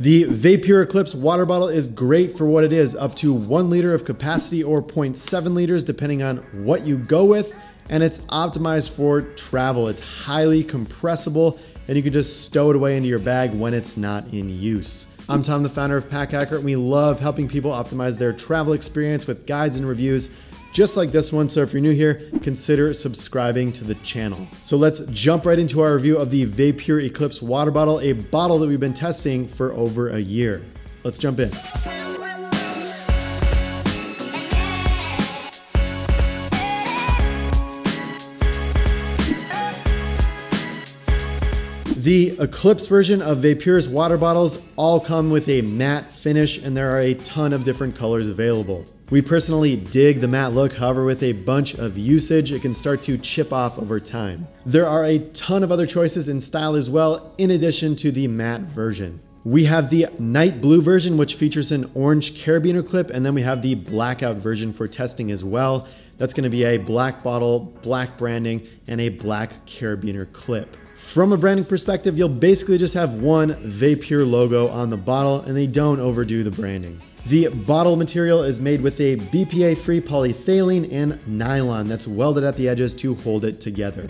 The Vapur Eclipse water bottle is great for what it is, up to one liter of capacity or 0.7 liters, depending on what you go with. And it's optimized for travel. It's highly compressible and you can just stow it away into your bag when it's not in use. I'm Tom, the founder of Pack Hacker, and we love helping people optimize their travel experience with guides and reviews just like this one. So if you're new here, consider subscribing to the channel. So let's jump right into our review of the Vapur Eclipse water bottle, a bottle that we've been testing for over a year. Let's jump in. The Eclipse version of Vapur's water bottles all come with a matte finish and there are a ton of different colors available. We personally dig the matte look, however with a bunch of usage, it can start to chip off over time. There are a ton of other choices in style as well, in addition to the matte version. We have the night blue version, which features an orange carabiner clip, and then we have the blackout version for testing as well. That's gonna be a black bottle, black branding, and a black carabiner clip. From a branding perspective, you'll basically just have one Vapur logo on the bottle and they don't overdo the branding. The bottle material is made with a BPA-free polyethylene and nylon that's welded at the edges to hold it together.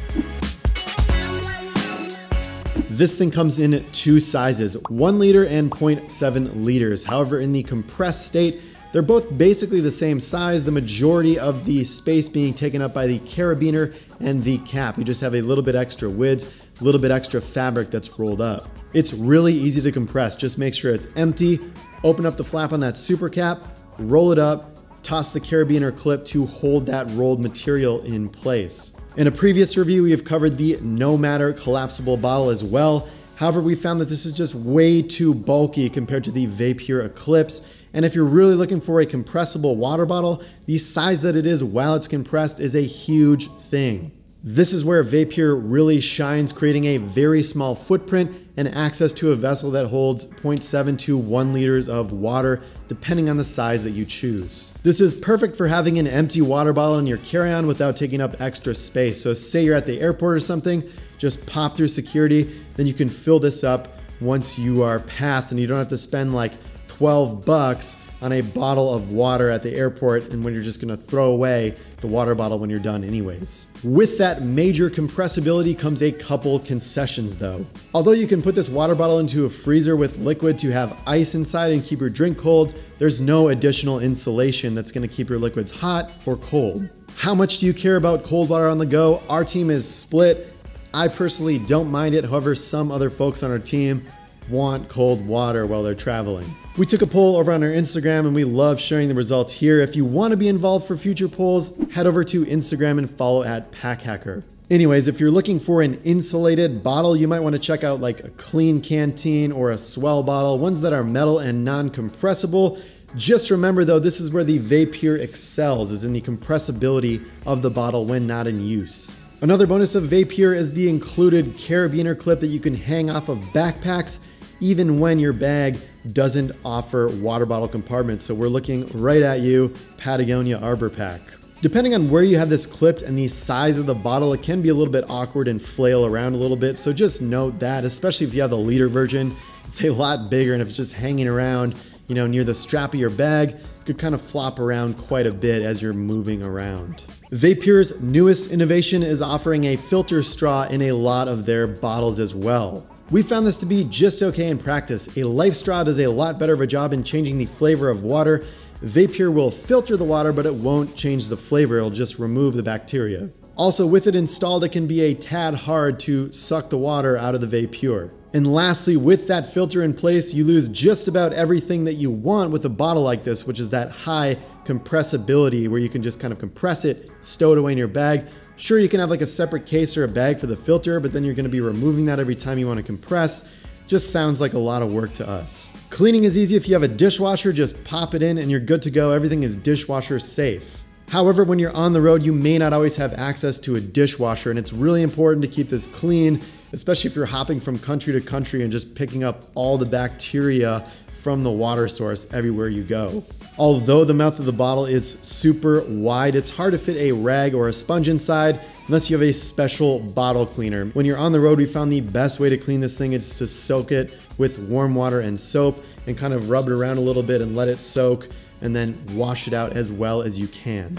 This thing comes in two sizes, 1 liter and 0.7 liters. However, in the compressed state, they're both basically the same size, the majority of the space being taken up by the carabiner and the cap. You just have a little bit extra width, little bit extra fabric that's rolled up. It's really easy to compress. Just make sure it's empty, open up the flap on that super cap, roll it up, toss the carabiner clip to hold that rolled material in place. In a previous review, we have covered the Nomader collapsible bottle as well. However, we found that this is just way too bulky compared to the Vapur Eclipse and if you're really looking for a compressible water bottle, the size that it is while it's compressed is a huge thing. This is where Vapur really shines, creating a very small footprint and access to a vessel that holds 0.7 to 1 liters of water, depending on the size that you choose. This is perfect for having an empty water bottle in your carry-on without taking up extra space. So say you're at the airport or something, just pop through security, then you can fill this up once you are passed and you don't have to spend like 12 bucks on a bottle of water at the airport and when you're just gonna throw away the water bottle when you're done anyways. With that major compressibility comes a couple concessions though. Although you can put this water bottle into a freezer with liquid to have ice inside and keep your drink cold, there's no additional insulation that's gonna keep your liquids hot or cold. How much do you care about cold water on the go? Our team is split. I personally don't mind it, however, some other folks on our team want cold water while they're traveling. We took a poll over on our Instagram and we love sharing the results here. If you want to be involved for future polls, head over to Instagram and follow at PackHacker. Anyways, if you're looking for an insulated bottle, you might want to check out like a Klean Kanteen or a S'well bottle, ones that are metal and non-compressible. Just remember though, this is where the Vapur excels, is in the compressibility of the bottle when not in use. Another bonus of Vapur is the included carabiner clip that you can hang off of backpacks even when your bag doesn't offer water bottle compartments. So we're looking right at you, Patagonia Arbor Pack. Depending on where you have this clipped and the size of the bottle, it can be a little bit awkward and flail around a little bit. So just note that, especially if you have the liter version, it's a lot bigger. And if it's just hanging around, you know, near the strap of your bag, it could kind of flop around quite a bit as you're moving around. Vapur's newest innovation is offering a filter straw in a lot of their bottles as well. We found this to be just okay in practice. A LifeStraw does a lot better of a job in changing the flavor of water. Vapur will filter the water, but it won't change the flavor. It'll just remove the bacteria. Also, with it installed, it can be a tad hard to suck the water out of the Vapur. And lastly, with that filter in place, you lose just about everything that you want with a bottle like this, which is that high compressibility where you can just kind of compress it, stow it away in your bag, Sure, you can have like a separate case or a bag for the filter, but then you're gonna be removing that every time you wanna compress. Just sounds like a lot of work to us. Cleaning is easy if you have a dishwasher, just pop it in and you're good to go. Everything is dishwasher safe. However, when you're on the road, you may not always have access to a dishwasher and it's really important to keep this clean, especially if you're hopping from country to country and just picking up all the bacteria from the water source everywhere you go. Although the mouth of the bottle is super wide, it's hard to fit a rag or a sponge inside unless you have a special bottle cleaner. When you're on the road, we found the best way to clean this thing is to soak it with warm water and soap and kind of rub it around a little bit and let it soak and then wash it out as well as you can.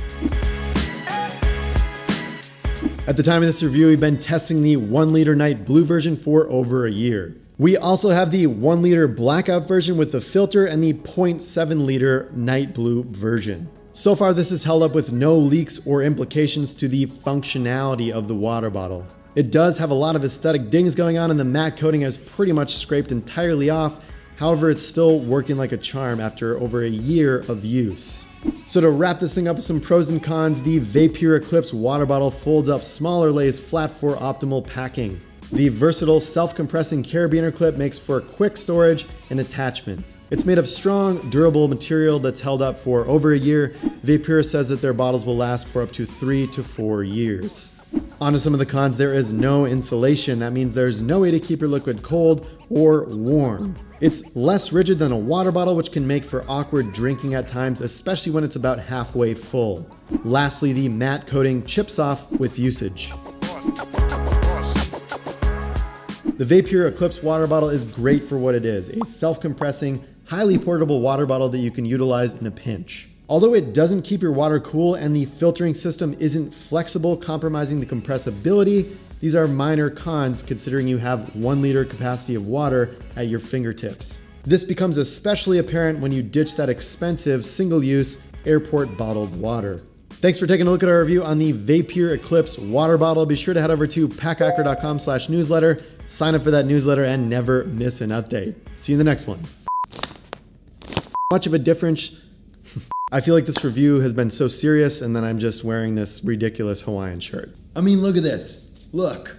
At the time of this review, we've been testing the 1 liter night blue version for over a year. We also have the 1 liter blackout version with the filter and the 0.7 liter night blue version. So far, this has held up with no leaks or implications to the functionality of the water bottle. It does have a lot of aesthetic dings going on and the matte coating has pretty much scraped entirely off. However, it's still working like a charm after over a year of use. So to wrap this thing up with some pros and cons, the Vapur Eclipse water bottle folds up smaller, lays flat for optimal packing. The versatile self-compressing carabiner clip makes for quick storage and attachment. It's made of strong, durable material that's held up for over a year. Vapur says that their bottles will last for up to three to four years. On to some of the cons, there is no insulation. That means there's no way to keep your liquid cold or warm. It's less rigid than a water bottle, which can make for awkward drinking at times, especially when it's about halfway full. Lastly, the matte coating chips off with usage. The Vapur Eclipse water bottle is great for what it is, a self-compressing, highly portable water bottle that you can utilize in a pinch. Although it doesn't keep your water cool and the filtering system isn't flexible, compromising the compressibility, these are minor cons considering you have one liter capacity of water at your fingertips. This becomes especially apparent when you ditch that expensive single-use airport bottled water. Thanks for taking a look at our review on the Vapur Eclipse water bottle. Be sure to head over to packhacker.com slash newsletter, sign up for that newsletter, and never miss an update. See you in the next one. Much of a difference I feel like this review has been so serious and then I'm just wearing this ridiculous Hawaiian shirt. I mean, look at this. Look.